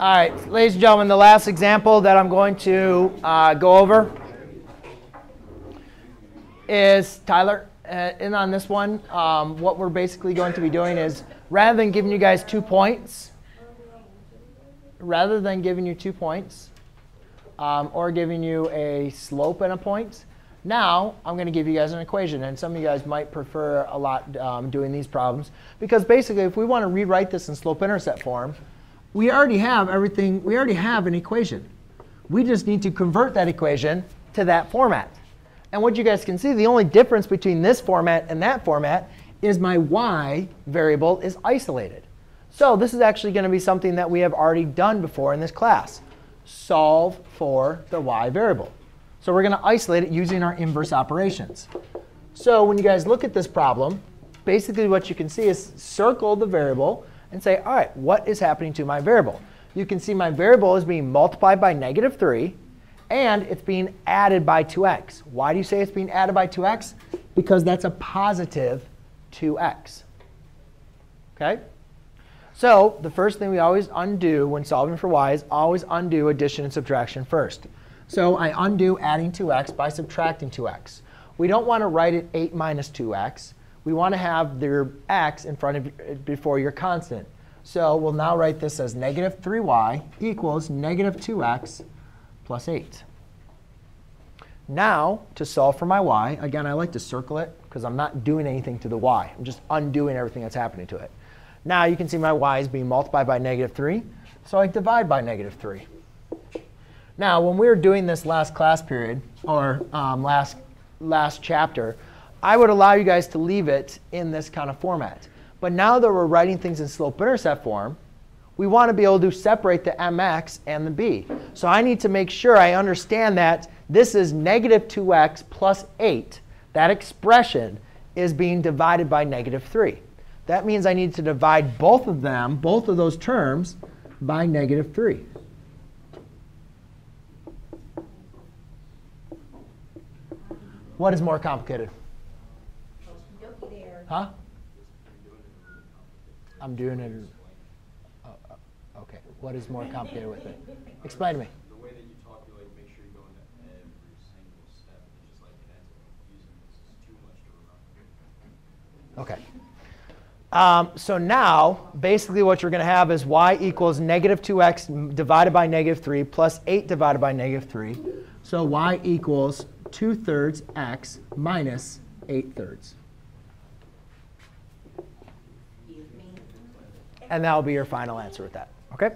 All right, ladies and gentlemen, the last example that I'm going to uh, go over is Tyler. Uh, on this one, um, what we're basically going to be doing is rather than giving you guys two points, rather than giving you two points um, or giving you a slope and a point, now I'm going to give you guys an equation. And some of you guys might prefer a lot um, doing these problems. Because basically, if we want to rewrite this in slope-intercept form, we already have everything. We already have an equation. We just need to convert that equation to that format. And what you guys can see, the only difference between this format and that format is my y variable is isolated. So this is actually going to be something that we have already done before in this class. Solve for the y variable. So we're going to isolate it using our inverse operations. So when you guys look at this problem, basically what you can see is circle the variable and say, all right, what is happening to my variable? You can see my variable is being multiplied by negative 3 and it's being added by 2x. Why do you say it's being added by 2x? Because that's a positive 2x. OK? So the first thing we always undo when solving for y is always undo addition and subtraction first. So I undo adding 2x by subtracting 2x. We don't want to write it 8 minus 2x. We want to have their x in front of before your constant. So we'll now write this as negative 3y equals negative 2x plus 8. Now, to solve for my y, again, I like to circle it because I'm not doing anything to the y. I'm just undoing everything that's happening to it. Now you can see my y is being multiplied by negative 3. So I divide by negative 3. Now, when we were doing this last class period, or um, last, last chapter, I would allow you guys to leave it in this kind of format. But now that we're writing things in slope-intercept form, we want to be able to separate the mx and the b. So I need to make sure I understand that this is negative 2x plus 8. That expression is being divided by negative 3. That means I need to divide both of them, both of those terms, by negative 3. What is more complicated? Huh? I'm doing it. Oh, oh, OK. What is more complicated with it? Explain to me. The way that you talk, you like make sure you go into every single step. It's just like it ends up confusing. Is too much to remember. OK. Um, so now, basically what you're going to have is y equals negative 2x divided by negative 3 plus 8 divided by negative 3. So y equals 2 thirds x minus 8 thirds. And that will be your final answer with that. OK?